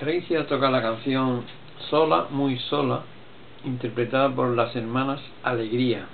Grecia toca la canción Sola, muy sola, interpretada por las hermanas Alegría.